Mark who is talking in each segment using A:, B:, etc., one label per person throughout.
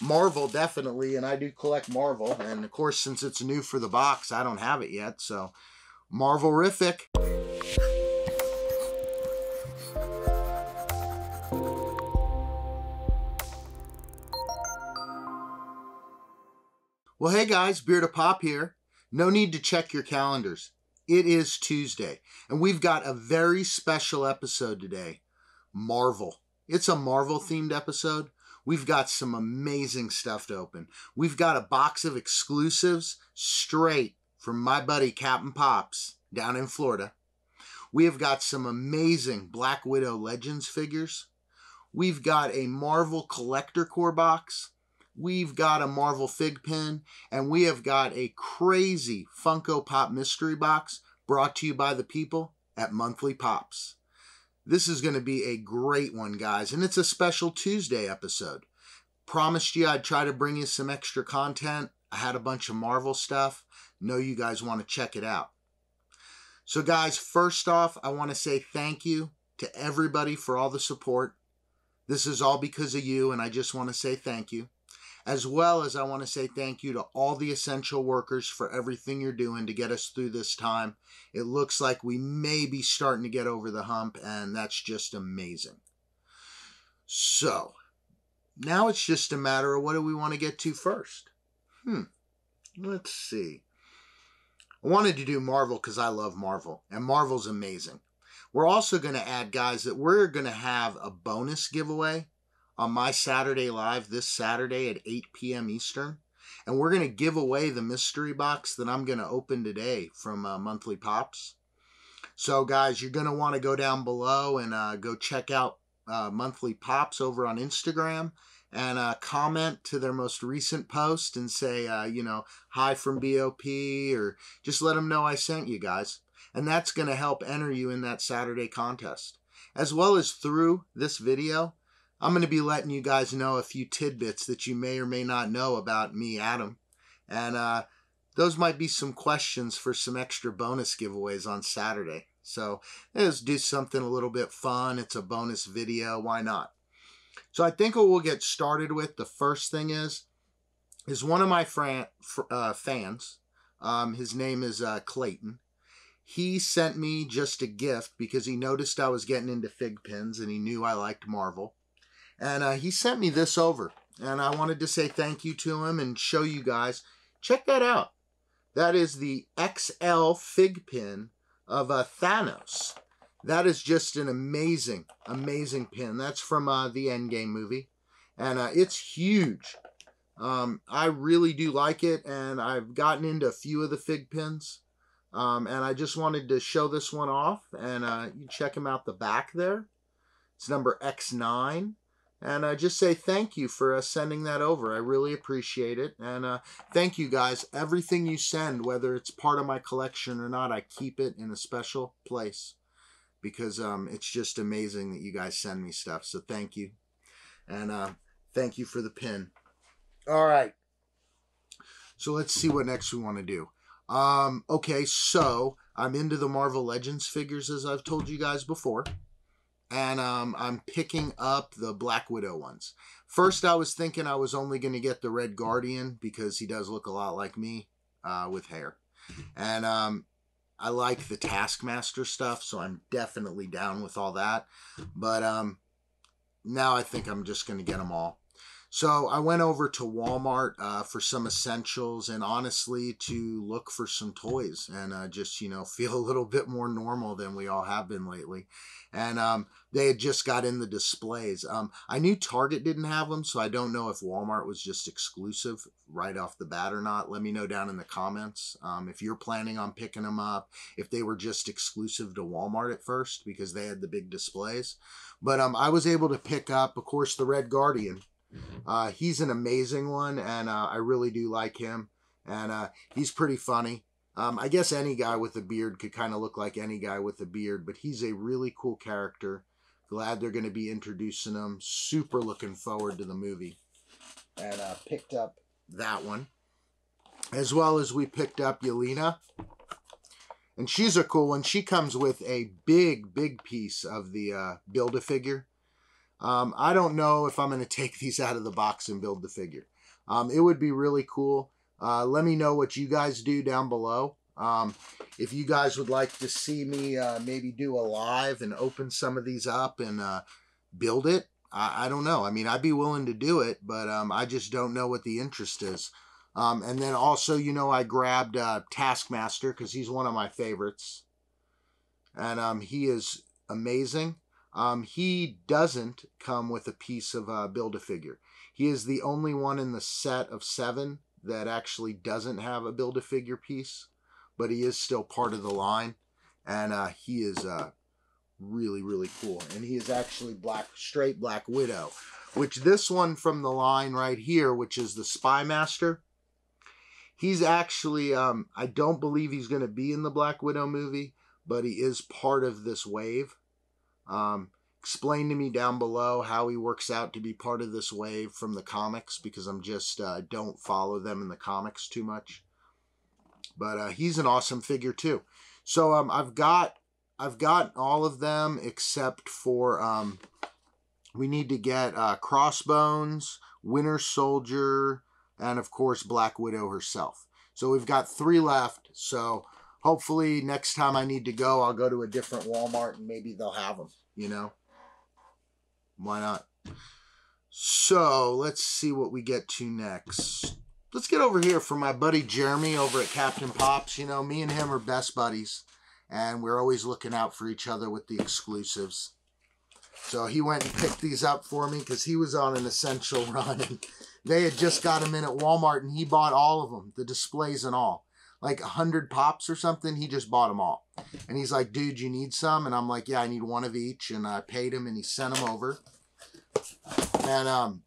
A: Marvel, definitely, and I do collect Marvel. And of course, since it's new for the box, I don't have it yet. So, Marvelrific. Well, hey guys, Beard of Pop here. No need to check your calendars. It is Tuesday, and we've got a very special episode today Marvel. It's a Marvel themed episode. We've got some amazing stuff to open. We've got a box of exclusives straight from my buddy Captain Pops down in Florida. We have got some amazing Black Widow Legends figures. We've got a Marvel Collector Corps box. We've got a Marvel Fig Pin. And we have got a crazy Funko Pop mystery box brought to you by the people at Monthly Pops. This is going to be a great one, guys, and it's a special Tuesday episode. Promised you I'd try to bring you some extra content. I had a bunch of Marvel stuff. Know you guys want to check it out. So, guys, first off, I want to say thank you to everybody for all the support. This is all because of you, and I just want to say thank you as well as I want to say thank you to all the essential workers for everything you're doing to get us through this time. It looks like we may be starting to get over the hump, and that's just amazing. So, now it's just a matter of what do we want to get to first? Hmm, let's see. I wanted to do Marvel because I love Marvel, and Marvel's amazing. We're also going to add, guys, that we're going to have a bonus giveaway on my Saturday Live this Saturday at 8 p.m. Eastern. And we're going to give away the mystery box that I'm going to open today from uh, Monthly Pops. So, guys, you're going to want to go down below and uh, go check out uh, Monthly Pops over on Instagram and uh, comment to their most recent post and say, uh, you know, hi from BOP or just let them know I sent you guys. And that's going to help enter you in that Saturday contest. As well as through this video, I'm going to be letting you guys know a few tidbits that you may or may not know about me, Adam. And uh, those might be some questions for some extra bonus giveaways on Saturday. So let's do something a little bit fun. It's a bonus video. Why not? So I think what we'll get started with, the first thing is, is one of my fran- uh, fans. Um, his name is uh, Clayton. He sent me just a gift because he noticed I was getting into fig pins and he knew I liked Marvel. And uh, he sent me this over. And I wanted to say thank you to him and show you guys. Check that out. That is the XL fig pin of uh, Thanos. That is just an amazing, amazing pin. That's from uh, the Endgame movie. And uh, it's huge. Um, I really do like it. And I've gotten into a few of the fig pins. Um, and I just wanted to show this one off. And uh, you check him out the back there. It's number X9. And uh, just say thank you for uh, sending that over. I really appreciate it. And uh, thank you guys. Everything you send, whether it's part of my collection or not, I keep it in a special place because um, it's just amazing that you guys send me stuff. So thank you. And uh, thank you for the pin. All right. So let's see what next we want to do. Um, okay, so I'm into the Marvel Legends figures as I've told you guys before and um, I'm picking up the Black Widow ones. First, I was thinking I was only going to get the Red Guardian because he does look a lot like me uh, with hair. And um, I like the Taskmaster stuff, so I'm definitely down with all that. But um, now I think I'm just going to get them all. So I went over to Walmart uh, for some essentials and honestly to look for some toys and uh, just, you know, feel a little bit more normal than we all have been lately. And um, they had just got in the displays. Um, I knew Target didn't have them, so I don't know if Walmart was just exclusive right off the bat or not. Let me know down in the comments um, if you're planning on picking them up, if they were just exclusive to Walmart at first because they had the big displays. But um, I was able to pick up, of course, the Red Guardian uh, he's an amazing one, and uh, I really do like him. And uh, he's pretty funny. Um, I guess any guy with a beard could kind of look like any guy with a beard, but he's a really cool character. Glad they're going to be introducing him. Super looking forward to the movie. And uh, picked up that one. As well as we picked up Yelena. And she's a cool one. She comes with a big, big piece of the uh, Build-A-Figure. Um, I don't know if I'm going to take these out of the box and build the figure. Um, it would be really cool. Uh, let me know what you guys do down below. Um, if you guys would like to see me uh, maybe do a live and open some of these up and uh, build it, I, I, don't know. I mean, I'd be willing to do it, but um, I just don't know what the interest is. Um, and then also, you know, I grabbed uh, Taskmaster because he's one of my favorites. And um, he is amazing. Um, he doesn't come with a piece of uh, Build-A-Figure. He is the only one in the set of seven that actually doesn't have a Build-A-Figure piece, but he is still part of the line. And uh, he is uh, really, really cool. And he is actually black, straight Black Widow, which this one from the line right here, which is the Spymaster, he's actually, um, I don't believe he's going to be in the Black Widow movie, but he is part of this wave. Um, explain to me down below how he works out to be part of this wave from the comics because I'm just uh, don't follow them in the comics too much. But uh, he's an awesome figure too. So um, I've got I've got all of them except for um, we need to get uh, Crossbones, Winter Soldier, and of course Black Widow herself. So we've got three left. So hopefully next time I need to go, I'll go to a different Walmart and maybe they'll have them. You know, why not? So let's see what we get to next. Let's get over here for my buddy Jeremy over at Captain Pops. You know, me and him are best buddies and we're always looking out for each other with the exclusives. So he went and picked these up for me because he was on an essential run. And they had just got them in at Walmart and he bought all of them, the displays and all. Like a 100 pops or something, he just bought them all. And he's like, dude, you need some? And I'm like, yeah, I need one of each. And I paid him and he sent them over. And, um,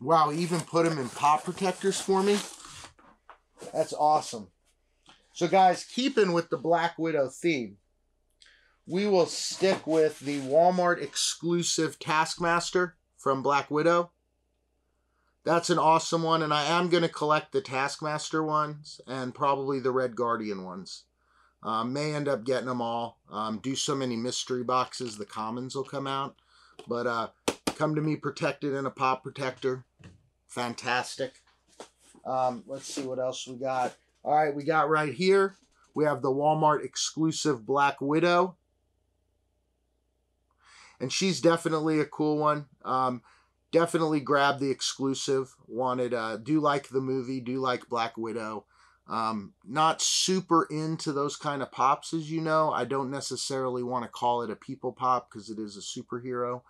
A: wow, he even put them in pop protectors for me. That's awesome. So, guys, keeping with the Black Widow theme, we will stick with the Walmart exclusive Taskmaster from Black Widow. That's an awesome one, and I am going to collect the Taskmaster ones and probably the Red Guardian ones. Um, may end up getting them all. Um, do so many mystery boxes, the commons will come out. But uh, come to me protected in a pop protector. Fantastic. Um, let's see what else we got. All right, we got right here, we have the Walmart exclusive Black Widow. And she's definitely a cool one. Um, definitely grab the exclusive. Wanted, uh, do like the movie, do like Black Widow. Um, not super into those kind of pops, as you know. I don't necessarily want to call it a people pop because it is a superhero.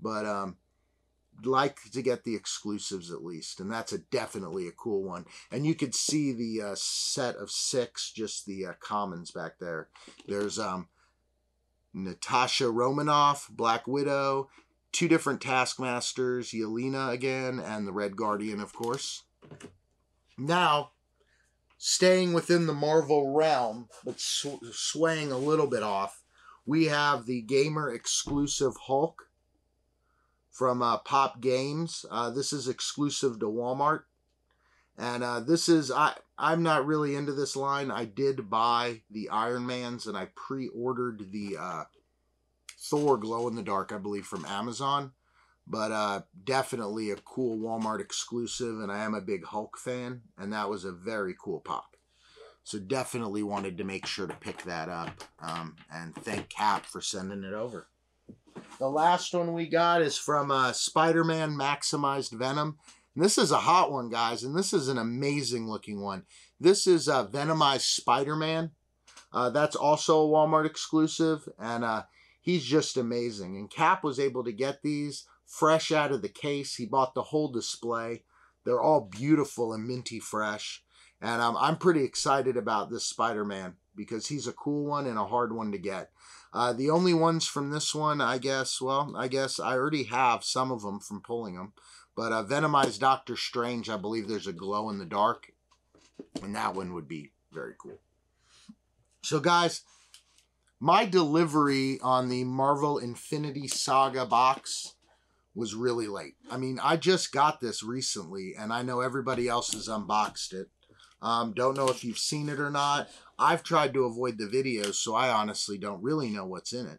A: But um, like to get the exclusives at least, and that's a definitely a cool one. And you could see the uh, set of six, just the uh, commons back there. There's um, Natasha Romanoff, Black Widow, two different Taskmasters, Yelena again, and the Red Guardian, of course. Now, staying within the Marvel realm, but sw swaying a little bit off, we have the gamer exclusive Hulk from uh, Pop Games. Uh, this is exclusive to Walmart. And uh, this is, I, I'm not really into this line. I did buy the Iron Mans and I pre-ordered the uh, Thor Glow in the Dark, I believe, from Amazon. But uh, definitely a cool Walmart exclusive, and I am a big Hulk fan, and that was a very cool pop. So definitely wanted to make sure to pick that up, um, and thank Cap for sending it over. The last one we got is from uh, Spider-Man Maximum Venom. And this is a hot one, guys, and this is an amazing looking one. This is uh, Venomized Spider-Man. Uh, that's also a Walmart exclusive, and uh, he's just amazing. And Cap was able to get these fresh out of the case. He bought the whole display. They're all beautiful and minty fresh. And um, I'm pretty excited about this Spider-Man because he's a cool one and a hard one to get. Uh, the only ones from this one, I guess, well, I guess I already have some of them from pulling them. But uh, Venomized Doctor Strange, I believe there's a glow in the dark. And that one would be very cool. So, guys, my delivery on the Marvel Infinity Saga box was really late. I mean, I just got this recently, and I know everybody else has unboxed it. Um, don't know if you've seen it or not. I've tried to avoid the videos, so I honestly don't really know what's in it.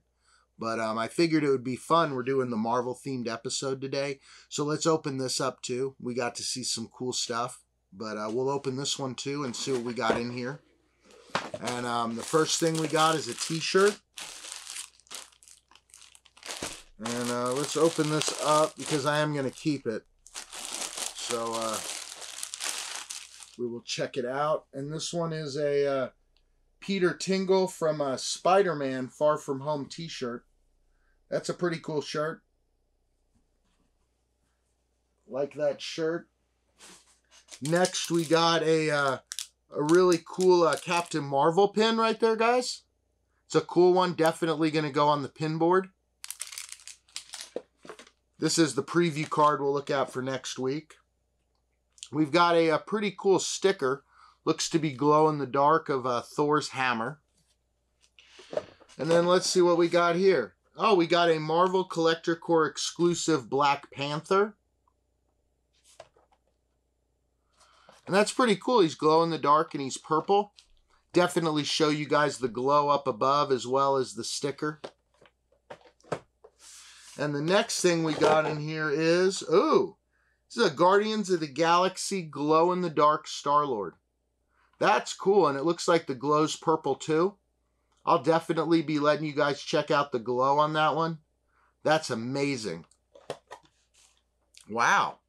A: But um, I figured it would be fun. We're doing the Marvel themed episode today. So let's open this up too. We got to see some cool stuff. But uh, we'll open this one too and see what we got in here. And um, the first thing we got is a t-shirt. And uh, let's open this up because I am going to keep it. So uh, we will check it out. And this one is a uh, Peter Tingle from a Spider-Man Far From Home t-shirt. That's a pretty cool shirt. Like that shirt. Next, we got a uh, a really cool uh, Captain Marvel pin right there, guys. It's a cool one. Definitely going to go on the pin board. This is the preview card we'll look at for next week. We've got a, a pretty cool sticker. Looks to be glow in the dark of uh, Thor's hammer. And then let's see what we got here. Oh, we got a Marvel Collector Corps exclusive Black Panther. And that's pretty cool. He's glow in the dark and he's purple. Definitely show you guys the glow up above as well as the sticker. And the next thing we got in here is, ooh, this is a Guardians of the Galaxy glow in the dark Star-Lord. That's cool, and it looks like the glow's purple too. I'll definitely be letting you guys check out the glow on that one. That's amazing. Wow.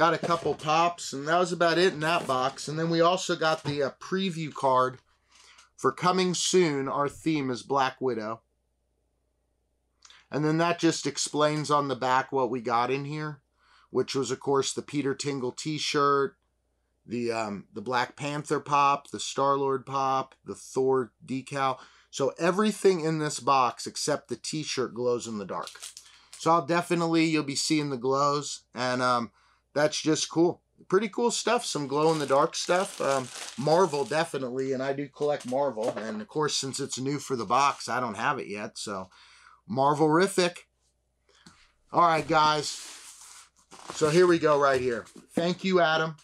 A: Got a couple pops, and that was about it in that box. And then we also got the uh, preview card for coming soon. Our theme is Black Widow. And then that just explains on the back what we got in here, which was, of course, the Peter Tingle t-shirt, the um, the Black Panther pop, the Star-Lord pop, the Thor decal. So everything in this box except the t-shirt glows in the dark. So I'll definitely, you'll be seeing the glows. And um, that's just cool. Pretty cool stuff. Some glow in the dark stuff. Um, Marvel, definitely. And I do collect Marvel. And of course, since it's new for the box, I don't have it yet. So Marvel-rific. All right, guys. So here we go right here. Thank you, Adam.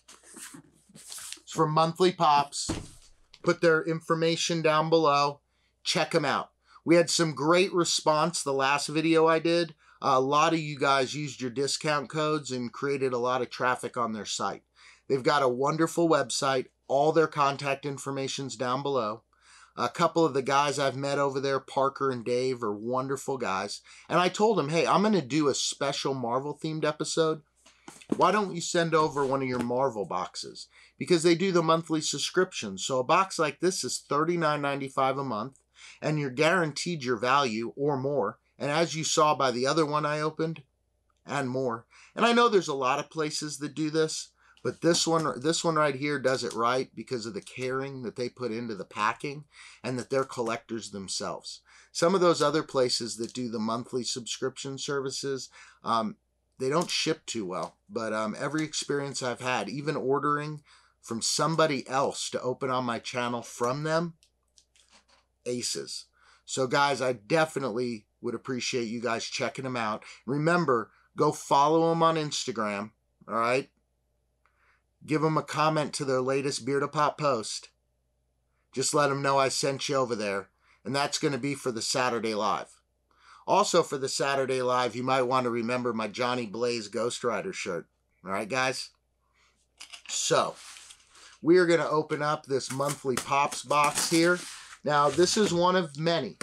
A: It's for Monthly Pops. Put their information down below. Check them out. We had some great response the last video I did. A lot of you guys used your discount codes and created a lot of traffic on their site. They've got a wonderful website. All their contact information's down below. A couple of the guys I've met over there, Parker and Dave, are wonderful guys. And I told them, hey, I'm going to do a special Marvel themed episode. Why don't you send over one of your Marvel boxes? Because they do the monthly subscription. So a box like this is $39.95 a month, and you're guaranteed your value or more. And as you saw by the other one I opened, and more. And I know there's a lot of places that do this, but this one this one right here does it right because of the caring that they put into the packing and that they're collectors themselves. Some of those other places that do the monthly subscription services, um, they don't ship too well. But um, every experience I've had, even ordering from somebody else to open on my channel from them, aces. So guys, I definitely would appreciate you guys checking them out. Remember, go follow them on Instagram, all right? Give them a comment to their latest Beard of Pop post. Just let them know I sent you over there. And that's going to be for the Saturday Live. Also, for the Saturday Live, you might want to remember my Johnny Blaze Ghost Rider shirt. All right, guys? So, we are going to open up this monthly Pops box here. Now, this is one of many.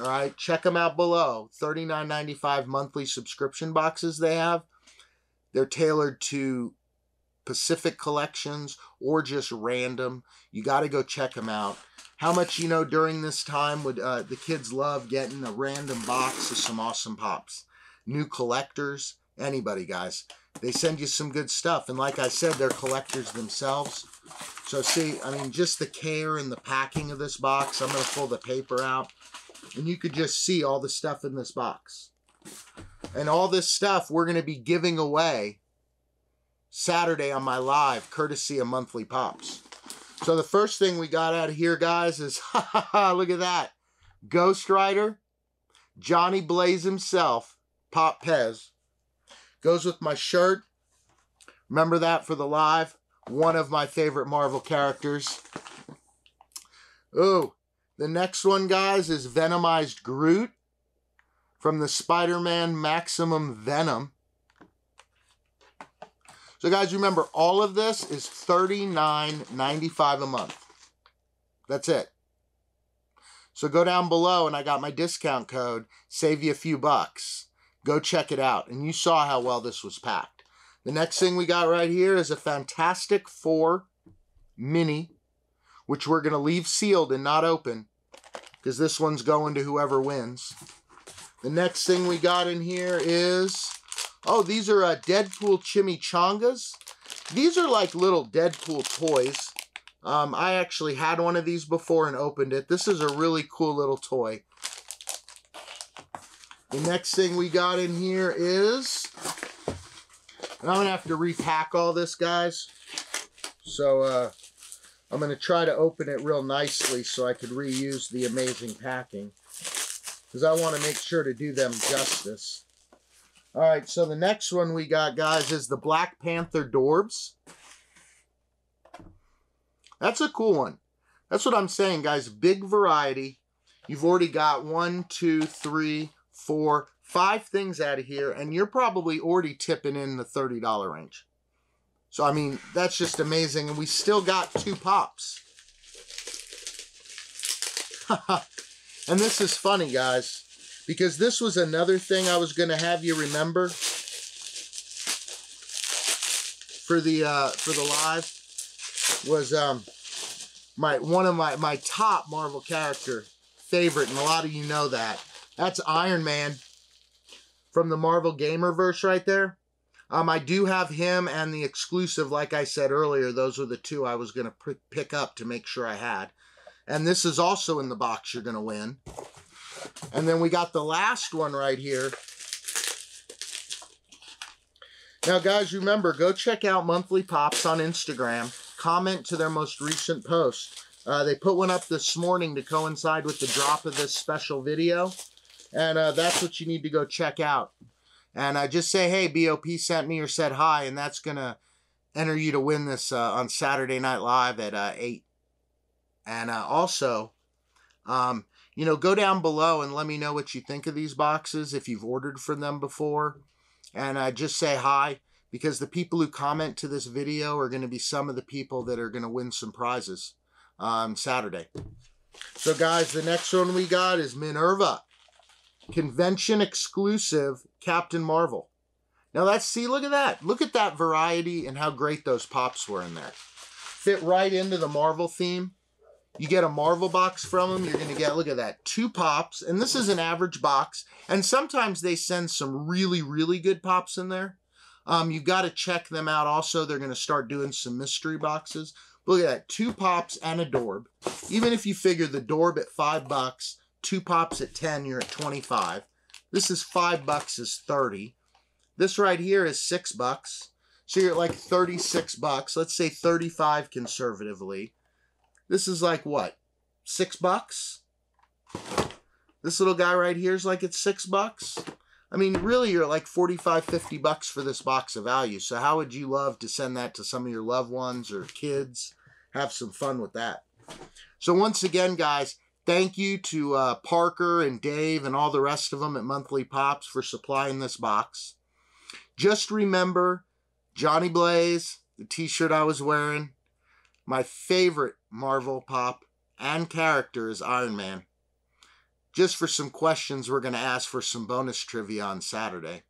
A: All right, check them out below. $39.95 monthly subscription boxes they have. They're tailored to Pacific collections or just random. You got to go check them out. How much, you know, during this time would uh, the kids love getting a random box of some awesome pops? New collectors, anybody, guys. They send you some good stuff. And like I said, they're collectors themselves. So see, I mean, just the care and the packing of this box. I'm going to pull the paper out. And you could just see all the stuff in this box. And all this stuff we're going to be giving away Saturday on my live, courtesy of Monthly Pops. So the first thing we got out of here, guys, is, look at that. Ghost Rider, Johnny Blaze himself, Pop Pez. Goes with my shirt. Remember that for the live? One of my favorite Marvel characters. Ooh, the next one, guys, is Venomized Groot. from the Spider-Man Maximum Venom. So guys, remember, all of this is $39.95 a month. That's it. So go down below and I got my discount code, save you a few bucks. Go check it out. And you saw how well this was packed. The next thing we got right here is a Fantastic Four Mini, which we're going to leave sealed and not open because this one's going to whoever wins. The next thing we got in here is, oh, these are uh, Deadpool chimichangas. These are like little Deadpool toys. Um, I actually had one of these before and opened it. This is a really cool little toy. The next thing we got in here is, and I'm going to have to repack all this, guys. So, uh, I'm going to try to open it real nicely so I could reuse the amazing packing. Because I want to make sure to do them justice. Alright, so the next one we got, guys, is the Black Panther Dorbz. That's a cool one. That's what I'm saying, guys. Big variety. You've already got one, two, three, four, five things out of here, and you're probably already tipping in the $30 range. So, I mean, that's just amazing. And we still got two pops. and this is funny, guys, because this was another thing I was going to have you remember for the uh, for the live was um my one of my my top Marvel character favorite, and a lot of you know that. That's Iron Man from the Marvel Gamerverse right there. Um, I do have him and the exclusive, like I said earlier. Those are the two I was going to pick up to make sure I had. And this is also in the box you're going to win. And then we got the last one right here. Now, guys, remember, go check out Monthly Pops on Instagram. Comment to their most recent post. Uh, they put one up this morning to coincide with the drop of this special video. And uh, that's what you need to go check out. And uh, just say, hey, BOP sent me or said hi, and that's going to enter you to win this uh, on Saturday Night Live at uh, 8. And uh, also, um, you know, go down below and let me know what you think of these boxes if you've ordered from them before. And uh, just say hi because the people who comment to this video are going to be some of the people that are going to win some prizes on Saturday. So, guys, the next one we got is Minerva convention exclusive Captain Marvel. Now that's, see, look at that. Look at that variety and how great those pops were in there. Fit right into the Marvel theme. You get a Marvel box from them, you're going to get, look at that, two pops. And this is an average box. And sometimes they send some really, really good pops in there. Um, you've got to check them out also. They're going to start doing some mystery boxes. Look at that, two pops and a Dorb. Even if you figure the Dorb at five bucks, two pops at 10, you're at 25. This is five bucks is 30. This right here is six bucks. So you're at like 36 bucks. Let's say 35 conservatively. This is like what? Six bucks? This little guy right here is like it's six bucks. I mean, really, you're like 45, 50 bucks for this box of value. So how would you love to send that to some of your loved ones or kids? Have some fun with that. So once again, guys, Thank you to uh, Parker and Dave and all the rest of them at Monthly Pops for supplying this box. Just remember Johnny Blaze, the t shirt I was wearing. My favorite Marvel Pop and character is Iron Man. Just for some questions, we're going to ask for some bonus trivia on Saturday.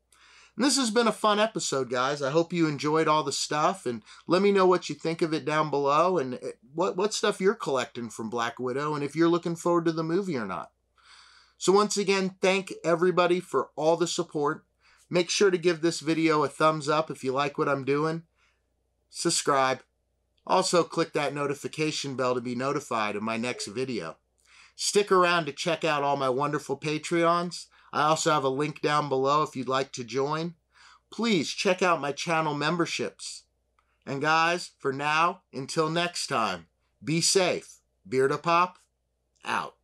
A: And this has been a fun episode, guys. I hope you enjoyed all the stuff, and let me know what you think of it down below, and eh, what what stuff you're collecting from Black Widow, and if you're looking forward to the movie or not. So once again, thank everybody for all the support. Make sure to give this video a thumbs up if you like what I'm doing. Subscribe. Also, click that notification bell to be notified of my next video. Stick around to check out all my wonderful Patreons. I also have a link down below if you'd like to join. Please check out my channel memberships. And guys, for now, until next time, be safe. Beard Pop, out.